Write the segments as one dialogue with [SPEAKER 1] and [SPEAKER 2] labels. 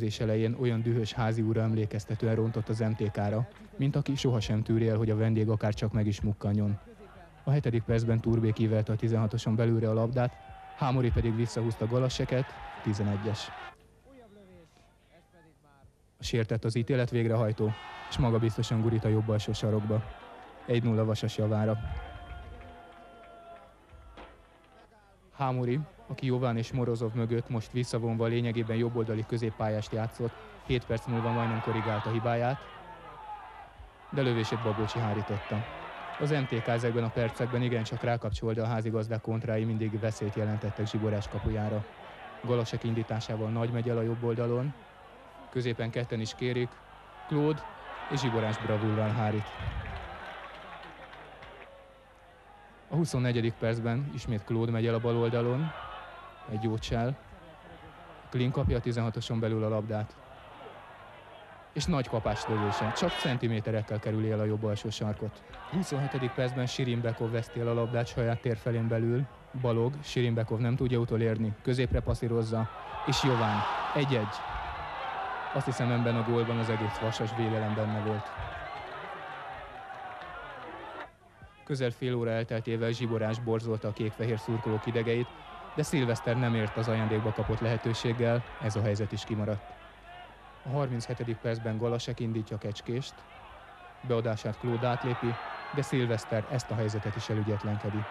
[SPEAKER 1] mérkőzés elején olyan dühös házi úra emlékeztetően rontott az MTK-ra, mint aki sohasem tűri el, hogy a vendég akár csak meg is mukkanjon. A hetedik percben Turbék ívelte a 16-oson belülre a labdát, Hámori pedig visszahúzta Galaseket, 11-es. A sértett az ítélet végrehajtó, és maga biztosan gurít a jobb alsó sarokba. 1-0 Vasas javára. Hámori, aki Jován és Morozov mögött most visszavonva lényegében jobboldali középpályást játszott, 7 perc múlva majdnem korrigálta hibáját, de lövését Babocsi hárította. Az MTK ezekben a percekben igencsak rákapcsolta a házigazdák kontrái mindig veszélyt jelentettek zsiborás kapujára. Galasek indításával nagy megy el a jobb oldalon, középen ketten is kérik, Claude és zsiborás bravúrral hárít. A 24. percben ismét Claude megy el a bal oldalon, egy jó csel. Klin kapja a 16-oson belül a labdát. És nagy kapás lövése, csak centiméterekkel kerüli el a jobb alsó sarkot. 27. percben Sirimbekov veszti el a labdát saját térfelén belül. Balog, Sirimbekov nem tudja utolérni, középre passzírozza, és Jován, egy-egy. Azt hiszem ebben a gólban az egész vasas vélelem benne volt. Közel fél óra elteltével zsiborás borzolta a kék-fehér szurkolók idegeit, de Szilveszter nem ért az ajándékba kapott lehetőséggel, ez a helyzet is kimaradt. A 37. percben Galasek indítja a kecskést, beadását Claude átlépi, de Szilveszter ezt a helyzetet is elügyetlenskedik.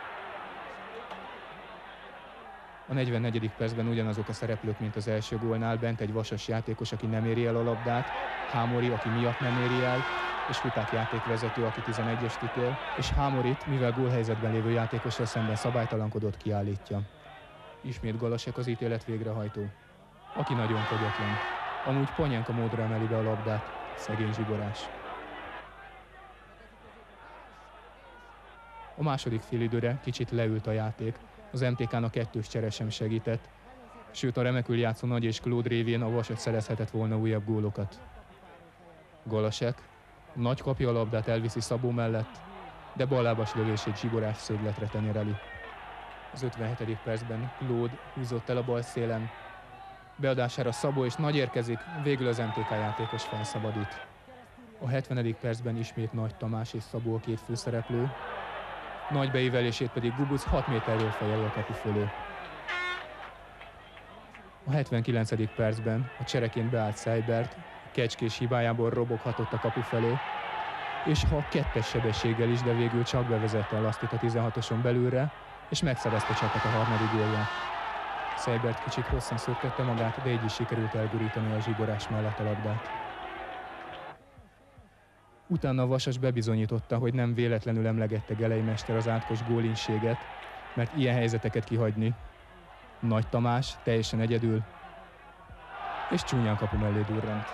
[SPEAKER 1] A 44. percben ugyanazok a szereplők, mint az első gólnál, bent egy vasas játékos, aki nem éri el a labdát, Hámori, aki miatt nem éri el, és Futák játékvezető, aki 11-est ítél, és Hámorit, mivel gólhelyzetben lévő játékossal szemben szabálytalankodott kiállítja. Ismét Galasek az ítélet végrehajtó, aki nagyon fogyatlan. Amúgy Panyánka módra emeli be a labdát, szegény zsiborás. A második félidőre kicsit leült a játék, az MTK-nak kettős csere sem segített, sőt a remekül játszó Nagy és Claude révén a Vasat szerezhetett volna újabb gólokat. Galasek, nagy kapja a labdát, elviszi Szabó mellett, de ballábas lövését zsiborás szögletre tenyereli. Az 57. percben Claude húzott el a bal szélen, beadására Szabó és nagy érkezik, végül az MTK játékos felszabadít. A 70. percben ismét Nagy Tamás és Szabó a két főszereplő, nagy beívelését pedig Gubuc 6 méterről fejeli a kapu fölé. A 79. percben a csereként beállt Seibert, kecskés hibájából roboghatott a kapu felé, és ha kettes sebességgel is, de végül csak bevezette a lasztit a 16-oson belülre, és megszerezte csapat a harmadik gólját. Seibert kicsit hosszan szöktette magát, de így is sikerült elgurítani a zsiborás mellett a labdát. Utána Vasas bebizonyította, hogy nem véletlenül emlegette Gelei az átkos gólinséget, mert ilyen helyzeteket kihagyni. Nagy Tamás teljesen egyedül, és csúnyán kapu mellé durrant.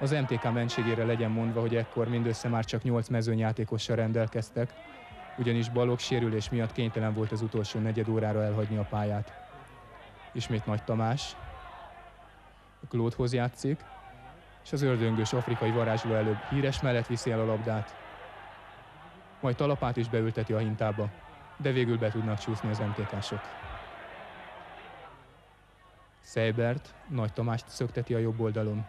[SPEAKER 1] Az MTK mentségére legyen mondva, hogy ekkor mindössze már csak 8 mezőnyjátékossal rendelkeztek, ugyanis Balog sérülés miatt kénytelen volt az utolsó negyed órára elhagyni a pályát. Ismét Nagy Tamás, a Klódhoz játszik, és az ördöngős afrikai varázsló előbb híres mellett viszi el a labdát, majd talapát is beülteti a hintába, de végül be tudnak csúszni az MTK-sok. Seibert Nagy Tamást szökteti a jobb oldalon.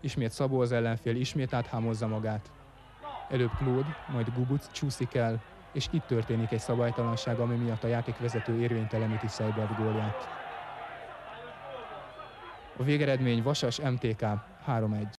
[SPEAKER 1] Ismét Szabó az ellenfél, ismét áthámozza magát. Előbb Claude, majd Gubuc csúszik el, és itt történik egy szabálytalanság, ami miatt a játékvezető érvényteleníti Seibert gólját. A végeredmény Vasas MTK 3-1.